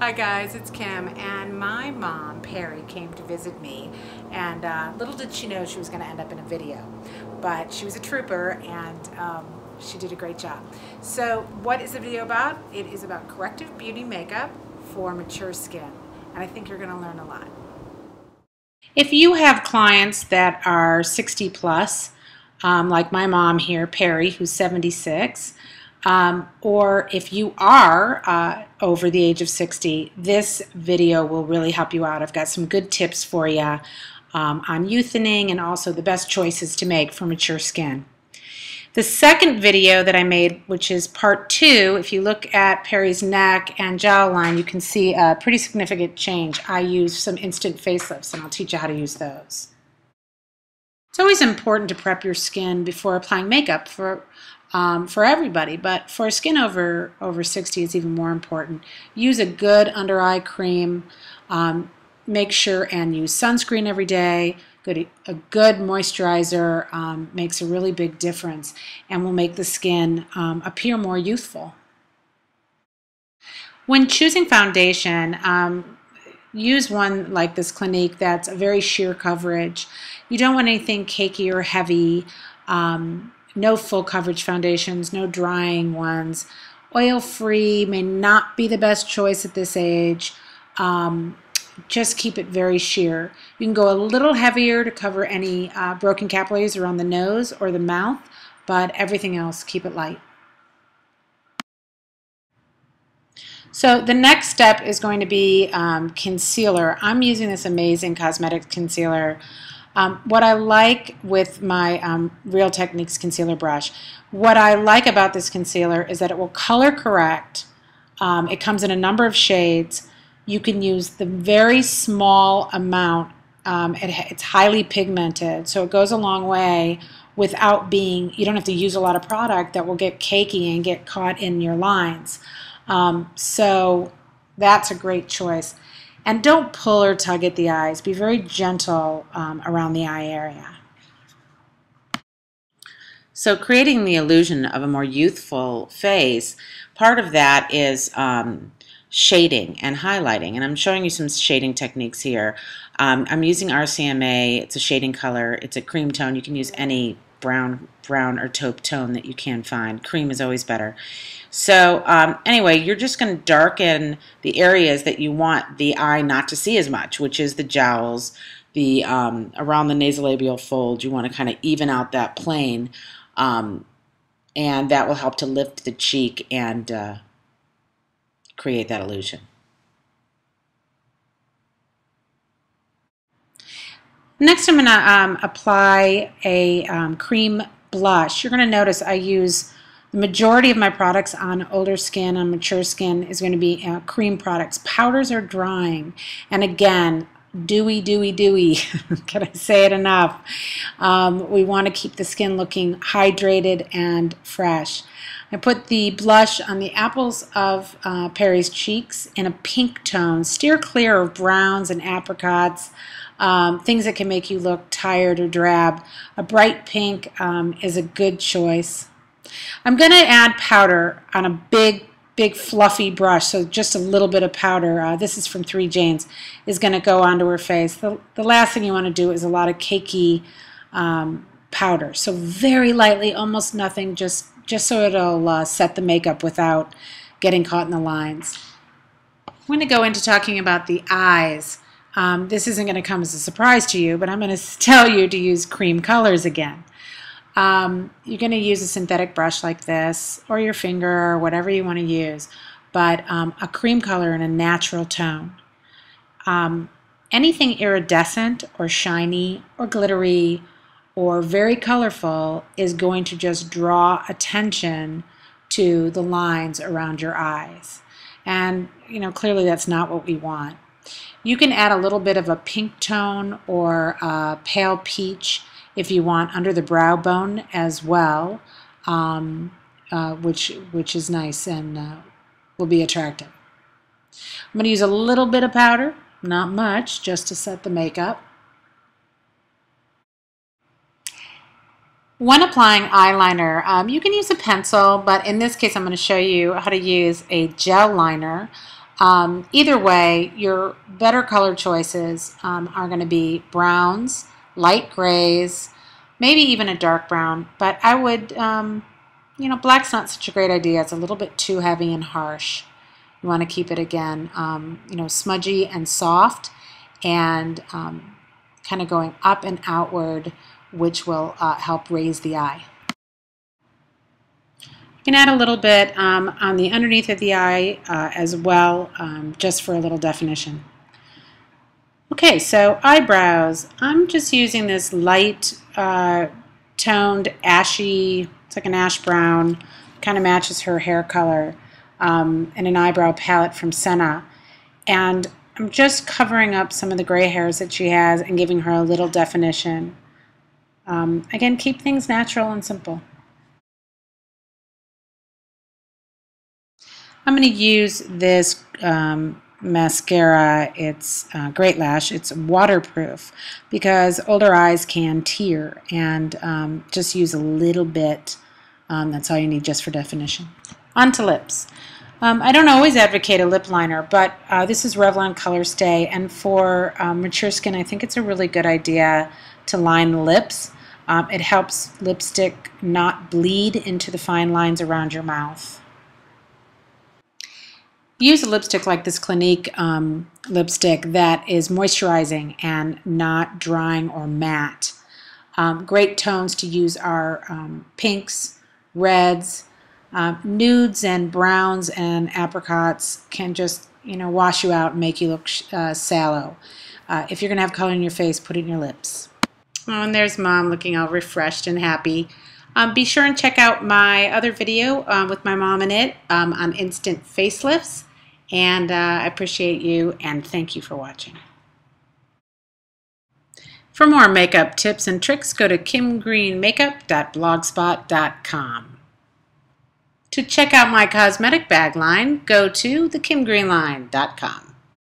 Hi guys, it's Kim and my mom, Perry, came to visit me and uh, little did she know she was going to end up in a video. But she was a trooper and um, she did a great job. So what is the video about? It is about corrective beauty makeup for mature skin and I think you're going to learn a lot. If you have clients that are 60 plus, um, like my mom here, Perry, who's 76, um, or if you are uh, over the age of 60, this video will really help you out. I've got some good tips for you um, on youthening and also the best choices to make for mature skin. The second video that I made, which is part two, if you look at Perry's neck and jawline, you can see a pretty significant change. I use some instant facelifts, and I'll teach you how to use those. It's always important to prep your skin before applying makeup for um, for everybody, but for skin over over 60, it's even more important. Use a good under eye cream. Um, make sure and use sunscreen every day. Good, a good moisturizer um, makes a really big difference and will make the skin um, appear more youthful. When choosing foundation, um, use one like this Clinique that's a very sheer coverage. You don't want anything cakey or heavy. Um, no full coverage foundations, no drying ones. Oil free may not be the best choice at this age. Um, just keep it very sheer. You can go a little heavier to cover any uh, broken capillaries around the nose or the mouth, but everything else, keep it light. So the next step is going to be um, concealer. I'm using this amazing cosmetic concealer um, what I like with my um, Real Techniques concealer brush, what I like about this concealer is that it will color correct. Um, it comes in a number of shades. You can use the very small amount. Um, it, it's highly pigmented, so it goes a long way without being, you don't have to use a lot of product that will get cakey and get caught in your lines. Um, so that's a great choice. And don't pull or tug at the eyes. Be very gentle um, around the eye area. So creating the illusion of a more youthful face, part of that is um, shading and highlighting. And I'm showing you some shading techniques here. Um, I'm using RCMA. It's a shading color. It's a cream tone. You can use any brown, brown or taupe tone that you can find. Cream is always better. So um, anyway, you're just going to darken the areas that you want the eye not to see as much, which is the jowls, the um, around the nasolabial fold. You want to kind of even out that plane, um, and that will help to lift the cheek and uh, create that illusion. Next, I'm going to um, apply a um, cream blush. You're going to notice I use the majority of my products on older skin, on mature skin, is going to be uh, cream products. Powders are drying. And again, dewy, dewy, dewy. Can I say it enough? Um, we want to keep the skin looking hydrated and fresh. I put the blush on the apples of uh, Perry's cheeks in a pink tone. Steer clear of browns and apricots, um, things that can make you look tired or drab. A bright pink um, is a good choice. I'm going to add powder on a big, big fluffy brush, so just a little bit of powder. Uh, this is from 3 Janes, is going to go onto her face. The, the last thing you want to do is a lot of cakey um, powder. So very lightly, almost nothing, just, just so it'll uh, set the makeup without getting caught in the lines. I'm going to go into talking about the eyes. Um, this isn't going to come as a surprise to you, but I'm going to tell you to use cream colors again. Um, you're going to use a synthetic brush like this or your finger or whatever you want to use, but um, a cream color in a natural tone. Um, anything iridescent or shiny or glittery or very colorful is going to just draw attention to the lines around your eyes. And, you know, clearly that's not what we want. You can add a little bit of a pink tone or a pale peach if you want under the brow bone as well, um, uh, which which is nice and uh, will be attractive. I'm going to use a little bit of powder, not much, just to set the makeup. When applying eyeliner, um, you can use a pencil, but in this case I'm going to show you how to use a gel liner. Um, either way, your better color choices um, are going to be browns, light grays, maybe even a dark brown. But I would, um, you know, black's not such a great idea. It's a little bit too heavy and harsh. You want to keep it again, um, you know, smudgy and soft, and um, kind of going up and outward, which will uh, help raise the eye. Can add a little bit um, on the underneath of the eye uh, as well, um, just for a little definition. Okay, so eyebrows. I'm just using this light uh, toned ashy, it's like an ash brown, kind of matches her hair color, um, and an eyebrow palette from Senna. And I'm just covering up some of the gray hairs that she has and giving her a little definition. Um, again, keep things natural and simple. I'm going to use this um, mascara. It's uh, Great Lash. It's waterproof because older eyes can tear and um, just use a little bit. Um, that's all you need just for definition. On to lips. Um, I don't always advocate a lip liner, but uh, this is Revlon Color Stay, and for um, mature skin, I think it's a really good idea to line the lips. Um, it helps lipstick not bleed into the fine lines around your mouth. Use a lipstick like this Clinique um, lipstick that is moisturizing and not drying or matte. Um, great tones to use are um, pinks, reds, uh, nudes and browns and apricots can just you know wash you out and make you look uh, sallow. Uh, if you're going to have color in your face, put it in your lips. Oh, and there's mom looking all refreshed and happy. Um, be sure and check out my other video um, with my mom in it um, on instant facelifts. And uh, I appreciate you and thank you for watching. For more makeup tips and tricks, go to kimgreenmakeup.blogspot.com. To check out my cosmetic bag line, go to thekimgreenline.com.